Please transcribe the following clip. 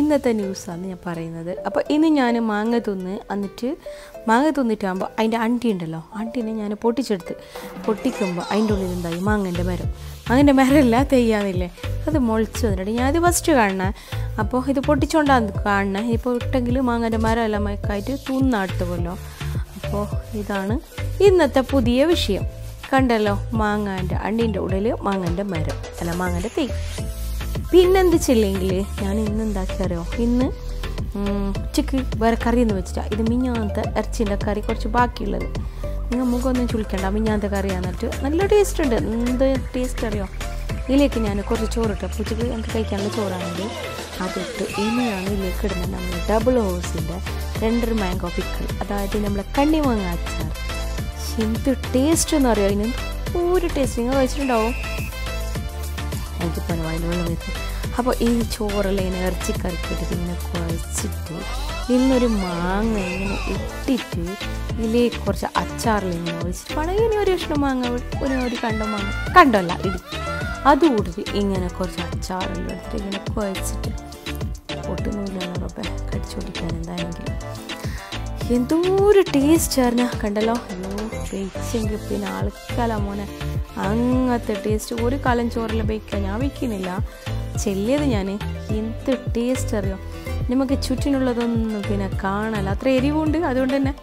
ഇന്നത്തെ ന്യൂസാണ് ഞാൻ പറയുന്നത്. അപ്പോൾ ഇന്ന് ഞാൻ മാങ്ങ തിന്ന് എന്നിട്ട് മാങ്ങ തിന്നിട്ടാകുമ്പോൾ അതിന്റെ അണ്ടി ഉണ്ടല്ലോ അണ്ടിനെ ഞാൻ പൊട്ടിച്ചെടുത്ത് പൊട്ടിക്കുമ്പോൾ അതിന്റെ ഉള്ളിൽ എന്തായി? മാങ്ങന്റെ മരം. മാങ്ങന്റെ മരമല്ല തെയ്യാന്നില്ലേ? അത് മുളച്ച് വന്നിട്ട് ഞാനത് ഫസ്റ്റ് കാണണ അപ്പോൾ ഇത് പൊട്ടിച്ചോണ്ടാന്ന് കാണണേ ഇപ്പോൾ ഇട്ടെങ്കിൽ മാങ്ങന്റെ മരം എല്ലാം മയക്കായിട്ട് പോലോ അപ്പോൾ ഇതാണ് ഇന്നത്തെ പുതിയ വിഷയം. കണ്ടല്ലോ മാങ്ങാന്റെ അണ്ടീന്റെ ഉള്ളിൽ മാങ്ങന്റെ മരം അല്ല മാങ്ങന്റെ തെയ് പിന്നെന്ത് ചെയ്യില്ലെങ്കിൽ ഞാൻ ഇന്ന് എന്താക്കിയറിയോ? ഇന്ന് ഉച്ചയ്ക്ക് വേറെ കറി എന്ന് വെച്ചിട്ടാ. ഇത് മിഞ്ഞാന്നത്തെ ഇറച്ചിന്റെ കറി കുറച്ച് ബാക്കിയുള്ളത്. നിങ്ങൾ മുഖമൊന്നും ചുളിക്കണ്ട. മിഞ്ഞാന്ത കറി എന്നിട്ട് നല്ല ടേസ്റ്റ് ഉണ്ട്. എന്ത് ടേസ്റ്റ് അറിയോ? ഇതിലേക്ക് ഞാൻ കുറച്ച് ചോറിട്ട് ഉച്ചയ്ക്ക് എനിക്ക് കഴിക്കാനുള്ള ചോറാണെങ്കിൽ അതിട്ട് ഇനിയാണ് ഇതിലേക്ക് ഇടുന്നത് നമ്മൾ ഡബിൾ ഹോഴ്സിന്റെ രണ്ടര മാംഗോ പിക്കിൾ അതായത് നമ്മളെ കണ്ണിമാങ്ങ അച്ചാർ എന്ത് ടേസ്റ്റ് എന്ന് അറിയോ? അതിന് ഒരു ടേസ്റ്റ് നിങ്ങൾ കഴിച്ചിട്ടുണ്ടാവും? എനിക്കിപ്പോൾ വയലുള്ള വരുന്നത് അപ്പോൾ ഈ ചോറിൽ ഇങ്ങനെ ഇറച്ചിക്കറിക്കിട്ടിട്ട് ഇങ്ങനെ കുഴച്ചിട്ട് ഇതിനൊരു മാങ്ങ ഇങ്ങനെ ഇട്ടിട്ട് ഇതിൽ കുറച്ച് അച്ചാറിൽ ഇങ്ങനെ ഒഴിച്ചിട്ട് വേണമെങ്കിൽ ഇനി ഒരു കഷ്ണം മാങ്ങ ഒരു ഒരു കണ്ട മാങ്ങ കണ്ടല്ല ഇടി. അത് കൂട്ടിട്ട് ഇങ്ങനെ കുറച്ച് അച്ചാറെല്ലാം എടുത്തിട്ട് ഇങ്ങനെ കുഴച്ചിട്ട് പൊട്ടുന്നില്ല കടിച്ചു കുടിക്കാൻ എന്തായെങ്കിലും എന്തോ ഒരു ടേസ്റ്റ് ആയിരുന്നു കണ്ടല്ലോ? അയ്യോ ബേച്ചെങ്കിൽ പിന്നെ ആൾക്കാല മോനെ. അങ്ങനത്തെ ടേസ്റ്റ് ഒരു കാലം ചോറിൽ ബേക്കാൻ ഞാൻ വയ്ക്കുന്നില്ല. ചെല്ലിയത് ഞാൻ എന്ത് ടേസ്റ്റ് അറിയാം? നമുക്ക് ചുറ്റിനുള്ളതൊന്നും പിന്നെ കാണാല്ല അത്ര എരിവുണ്ട്. അതുകൊണ്ട് തന്നെ